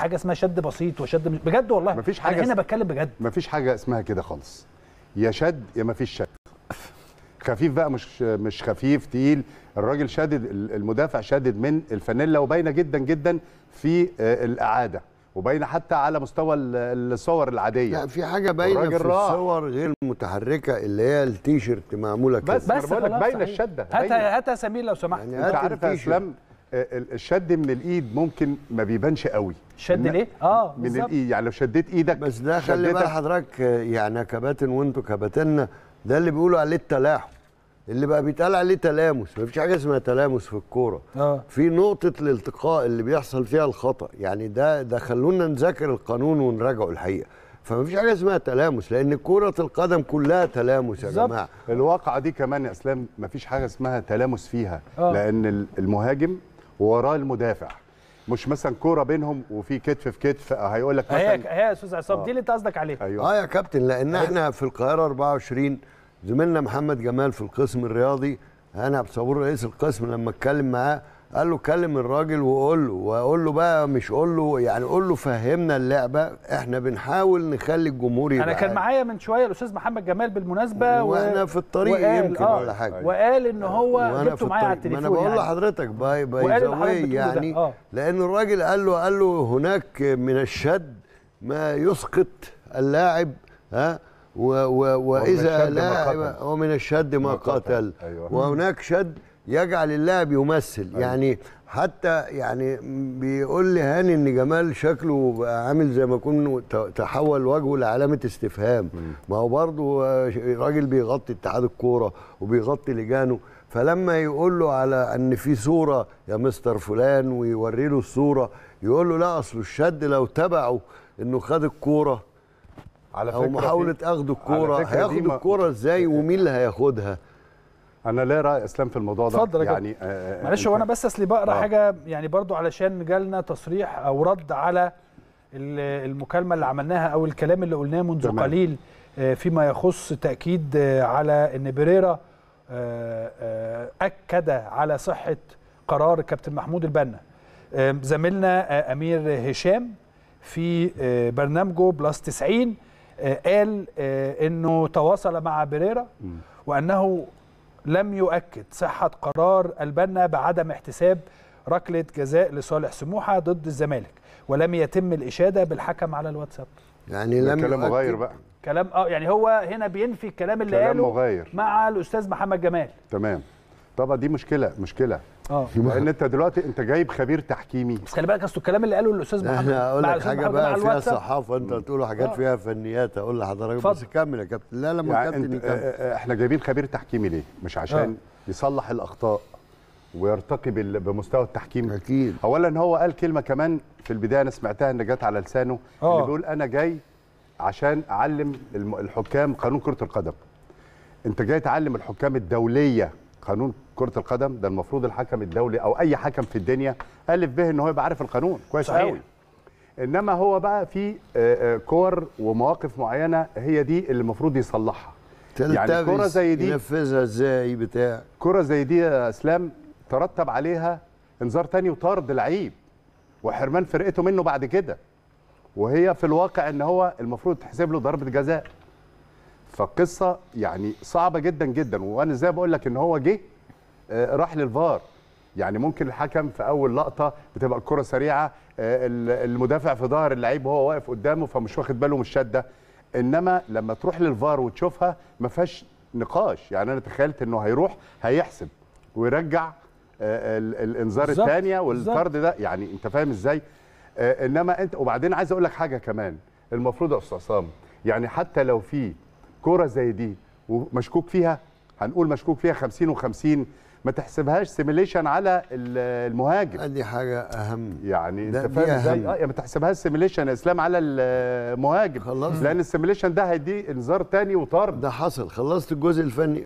حاجة اسمها شد بسيط وشد مش بجد والله. مفيش أنا حاجة هنا بتكلم بجد. مفيش حاجة اسمها كده خالص. يا شد يا مفيش شد. خفيف بقى مش مش خفيف تقيل. الراجل شادد المدافع شادد من الفانيلا وباينة جدا جدا في آه، الإعادة. وباينة حتى على مستوى ال- الصور العادية. لا في حاجة باينة في. الصور غير متحركة اللي هي التيشيرت معمولة كده. بس خلاص باينة. الشدة هاتها. هاتها سمير لو سمحت. يعني أنت عارف يا. أسلام؟ الشد من الإيد ممكن ما بيبانش قوي شد ليه؟ آه من بالظبط. الإيد يعني لو شديت إيدك بس ده خلي بال حضرتك آه، يعني يا كباتن وأنتوا كباتنة ده اللي بيقولوا عليه التلاحم اللي بقى بيتقال عليه تلامس مفيش حاجة اسمها تلامس في الكورة آه في نقطة الالتقاء اللي بيحصل فيها الخطأ يعني ده ده خلونا نذاكر القانون ونراجعه الحقيقة فمفيش حاجة اسمها تلامس لأن كرة القدم كلها تلامس يا بالظبط. جماعة الواقعة دي كمان يا إسلام مفيش حاجة اسمها تلامس فيها آه. لأن ال- المهاجم وراه المدافع. مش مثلا كورة بينهم وفي كتف في كتف هيقول لك هي مثلا هي يا أستاذ عصام دي اللي انت قصدك عليها. أيوه. آه يا كابتن لأن إحنا في القاهرة 24 زميلنا محمد جمال في القسم الرياضي أنا عبد الصبور رئيس القسم لما أتكلم معاه قال له كلم الراجل وقول له وأقول له بقى مش قول له يعني قول له فهمنا اللعبة إحنا بنحاول نخلي الجمهور يبقى أنا كان. معايا من شوية الأستاذ محمد جمال بالمناسبة وإحنا في الطريق وقال- يمكن آه، ولا حاجة. وقال إن هو وأنا جبته معايا على التليفون أنا بقول يعني. لحضرتك bye bye. يعني آه. لأن الراجل قال له قال له هناك من الشد ما يسقط اللاعب ها و و وإذا لاعب. ومن الشد ما ما قتل. قتل أيوة. وهناك شد يجعل اللاعب يمثل. يعني حتى يعني بيقول لي هاني إن جمال شكله بقى عامل زي ما يكون تحول وجهه لعلامة استفهام. ما هو برضه راجل بيغطي اتحاد الكورة وبيغطي لجانه. فلما يقول له على إن في صورة يا مستر فلان ويوري له الصورة يقول له لا أصل الشد لو تبعه إنه خد الكورة على أو محاولة اخد الكورة هياخد الكورة إزاي ومين اللي هياخدها؟ أنا لا رأي اسلام في الموضوع ده اتفضل يعني آه، معلش أنت- هو أنا بس اصلي بقرا آه. حاجة يعني برضو علشان جالنا تصريح أو رد على ال- المكالمة اللي عملناها أو الكلام اللي قلناه منذ تمام. قليل آه، فيما يخص تأكيد آه، على ان بريرا آه، آه، أكد على صحة قرار الكابتن محمود البنا آه، زميلنا آه، أمير هشام في آه، برنامجه بلس 90 آه، قال آه، إنه تواصل مع بريرا وأنه لم يؤكد صحة قرار البنا بعدم احتساب ركلة جزاء لصالح سموحة ضد الزمالك ولم يتم الإشادة بالحكم على الواتساب. يعني لم كلام مغاير بقى. كلام آه يعني هو هنا بينفي الكلام اللي كلام قاله مغاير. مع الأستاذ محمد جمال. تمام. طبعا دي مشكلة مشكلة. آه. لأن أنت دلوقتي أنت جايب خبير تحكيمي. بس خلي بالك اصل الكلام اللي قاله الأستاذ محمد أنا أقول مع لك حاجة بقى فيها. صحافة أنت تقولوا حاجات آه. فيها فنيات أقول لحضرتك بس. كمل يا كابتن. لا لما يعني الكابتن يكمل آه، آه، إحنا جايبين خبير تحكيمي ليه؟ مش عشان يصلح الأخطاء ويرتقي بمستوى التحكيم. أكيد. اولا هو قال كلمة كمان في البداية أنا سمعتها إن جت على لسانه آه. اللي بيقول أنا جاي عشان أعلم الحكام قانون كرة القدم. أنت جاي تعلم الحكام الدولية قانون كرة القدم ده المفروض الحكم الدولي أو أي حكم في الدنيا ألف به إن هو يبقى عارف القانون. كويس. قوي إنما هو بقى في آه، آه، كور ومواقف معينة هي دي اللي المفروض يصلحها. يعني كرة زي دي ينفذها إزاي؟ بتاع. كرة زي دي يا إسلام ترتب عليها انذار تاني وطرد لعيب وحرمان فرقته منه بعد كده. وهي في الواقع إن هو المفروض تحسب له ضربة جزاء. فالقصة يعني صعبة جدا جدا. وأنا زي بقول لك إن هو جه آه، راح للفار. يعني ممكن الحكم في أول لقطة بتبقى الكرة سريعة آه، ال- المدافع في ظهر اللعيب وهو واقف قدامه فمش واخد باله من الشدة. إنما لما تروح للفار وتشوفها ما فيهاش نقاش. يعني أنا تخيلت إنه هيروح هيحسب ويرجع آه، ال- الإنذار الثانية. والطرد ده. يعني أنت فاهم إزاي؟ إنما أنت وبعدين عايز أقول لك حاجة كمان. المفروض يا أستاذ عصام يعني حتى لو في كوره زي دي ومشكوك فيها هنقول مشكوك فيها 50 و50 ما تحسبهاش simulation على ال- المهاجم. دي حاجة أهم. يعني أنت فاهم إزاي. آه يعني ما تحسبهاش simulation يا إسلام على المهاجم. خلاص. لأن ال simulation ده هيدي إنذار تاني وطرد. ده حصل. خلصت الجزء الفني.